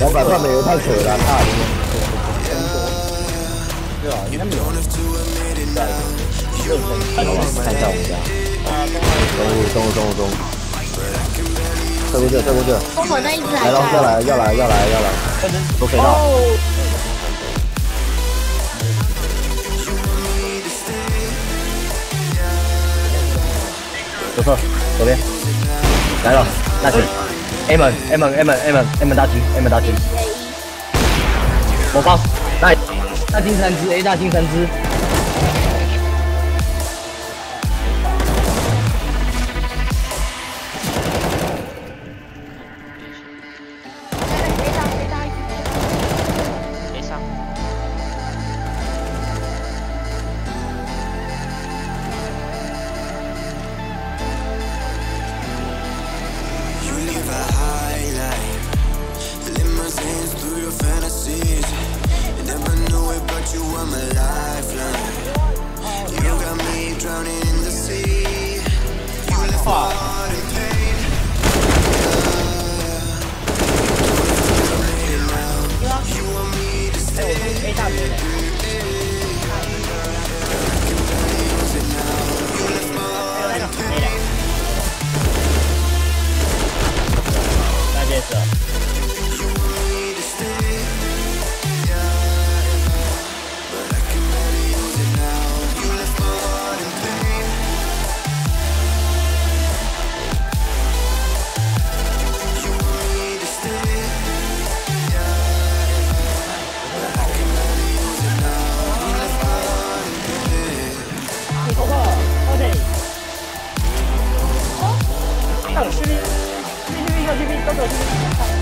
他们也太扯了，差点。对啊，应该没有。在，看一下我们家。中中中中。撤过去，撤过去。来了，要来，要来，要来，要来，都可以到。不错，左边来了，大群，A 门，A 门，A 门，A 门，A 门大群，A 门大群，魔方，来，大金三只，A 大金三只。这边，这边，響き響いたと響いた。